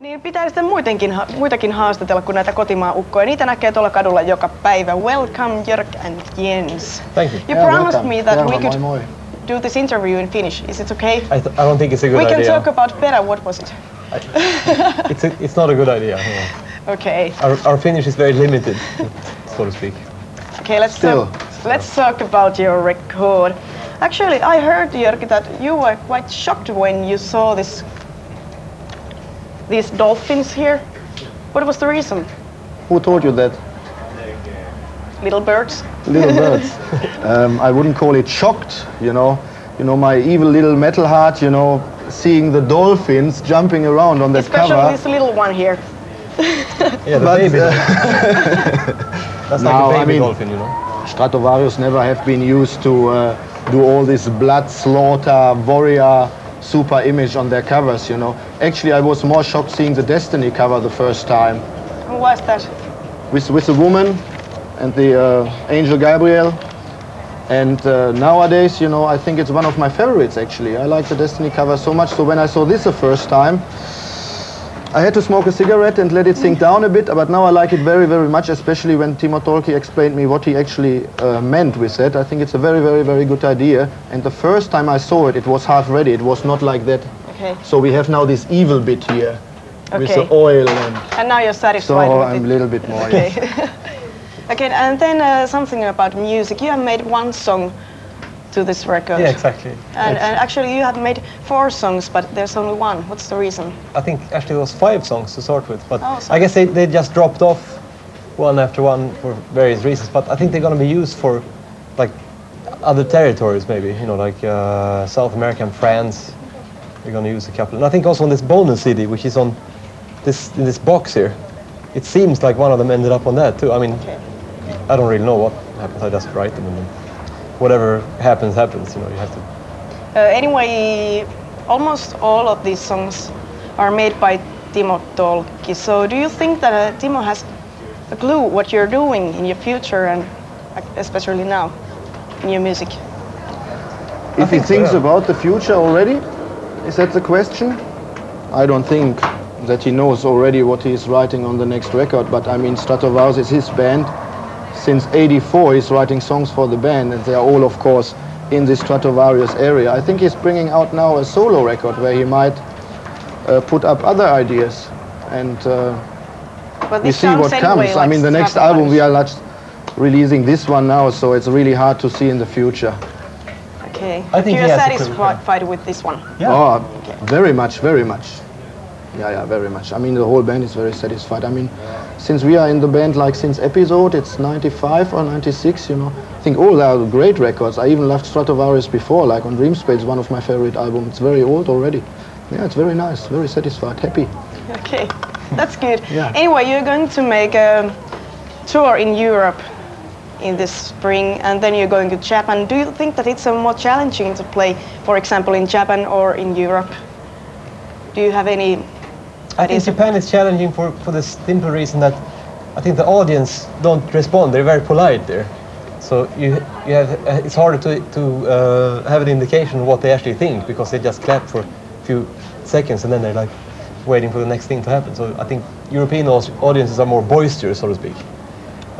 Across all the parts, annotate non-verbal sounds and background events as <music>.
Niin pitää sitten muitenkin, muitakin haastatella kuin näitä kotimaan ukkoja. Niitä näkee tuolla kadulla joka päivä. Welcome Jörg and Jens. Thank you. You Yeah, promised welcome. me that we Terve, could moi moi. do this interview in Finnish. Is it okay? I, th- I don't think it's a good we can idea. talk about better. What was it? it's, a, it's not a good idea. no. <laughs> Okay. Our, our Finnish is very limited, so to speak. Okay, let's Still. talk, let's talk about your record. Actually, I heard Jörg that you were quite shocked when you saw this these dolphins here. What was the reason? Who told you that? Little birds. Little <laughs> birds. um, I wouldn't call it shocked, you know. You know, my evil little metal heart, you know, seeing the dolphins jumping around on that Especially cover. this little one here. <laughs> Yeah, the But, baby. uh, <laughs> That's No, like a I baby mean- dolphin, you know. Stratovarius never have been used to uh, do all this blood slaughter, warrior, super image on their covers, you know. Actually, I was more shocked seeing the Destiny cover the first time Who was that? with, with the woman and the uh, angel Gabriel. And uh, nowadays, you know, I think it's one of my favorites actually. I like the Destiny cover so much. So when I saw this the first time, I had to smoke a cigarette and let it sink down a bit. But now I like it very, very much, especially when Timo Tolkki explained me what he actually uh, meant with it. I think it's a very, very, very good idea. And the first time I saw it, it was half ready. It was not like that. Okay. So we have now this evil bit here with the oil and And now you're so satisfied with I'm a little bit more. Okay. <laughs> okay, and then uh, something about music. You have made one song to this record. Yeah, exactly. And, and actually, you have made four songs, but there's only one. What's the reason? I think actually it was five songs to start with, but Oh, I guess they, they just dropped off one after one for various reasons. But I think they're going to be used for like other territories, maybe you know, like uh, South America and France. We're going to use a couple, and I think also on this bonus CD, which is on this in this box here. It seems like one of them ended up on that too. I mean, Okay. I don't really know what happens. I just write them, and then whatever happens, happens. You know, you have to. Uh, anyway, almost all of these songs are made by Timo Tolkki. So, do you think that uh, Timo has a clue what you're doing in your future and especially now in your music? If he think so, thinks yeah. about the future already, is that the question? I don't think that he knows already what he is writing on the next record, but I mean Stratovarius is his band. Since 84 he's writing songs for the band and they are all of course in this Stratovarius area. I think he's bringing out now a solo record where he might uh, put up other ideas and uh, But we see sounds what anyway comes. I mean the next album we are not releasing this one now so it's really hard to see in the future. Okay. I think you're he has a clue, satisfied with this one. Yeah. Oh, very much, very much. Yeah, yeah, very much. I mean, the whole band is very satisfied. I mean, since we are in the band, like since episode, it's 95 or 96, you know. I think all are great records. I even loved Stratovarius before, like on Dreamspace, one of my favorite albums. It's very old already. Yeah, it's very nice, very satisfied, happy. Okay, <laughs> that's good. Yeah. Anyway, you're going to make a tour in Europe in this spring, and then you're going to Japan. Do you think that it's more challenging to play, for example, in Japan or in Europe? Do you have any? I think? Japan is challenging for, for the simple reason that I think the audience don't respond. They're very polite there. So you, you have, uh, it's harder to, to uh, have an indication of what they actually think because they just clap for a few seconds and then they're like waiting for the next thing to happen. So I think European audiences are more boisterous, so to speak.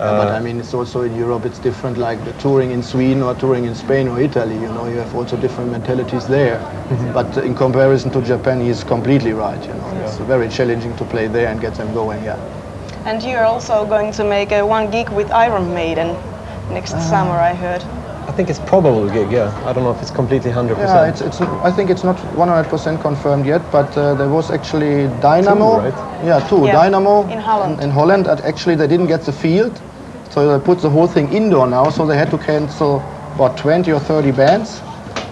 Yeah, but I mean, it's also in Europe, it's different, like the touring in Sweden or touring in Spain or Italy, you know, you have also different mentalities there. But in comparison to Japan, he's completely right, you know. It's very challenging to play there and get them going, yeah. And you're also going to make a one gig with Iron Maiden next Ah. summer, I heard. I think it's probable gig, yeah. I don't know if it's completely 100%. Yeah, it's, it's, I think it's not 100% confirmed yet, but uh, there was actually Dynamo. Two, right? Yeah, two. Yeah, Dynamo in Holland. In, in Holland, and actually they didn't get the field, so they put the whole thing indoor now, so they had to cancel about 20 or 30 bands,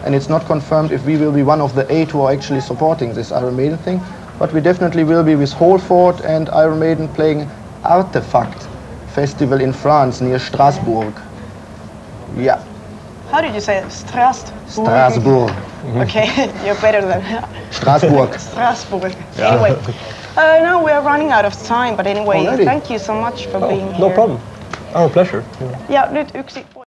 and it's not confirmed if we will be one of the eight who are actually supporting this Iron Maiden thing, but we definitely will be with Halford and Iron Maiden playing Artefact Festival in France near Strasbourg. Yeah, How did you say it? Strasbourg. Strasbourg. <laughs> Okay, <laughs> you're better than Strasbourg. <laughs> Strasbourg. Anyway, uh, now we are running out of time, but anyway, Already? thank you so much for Oh, being here. no problem. Our pleasure. Ja nyt yksi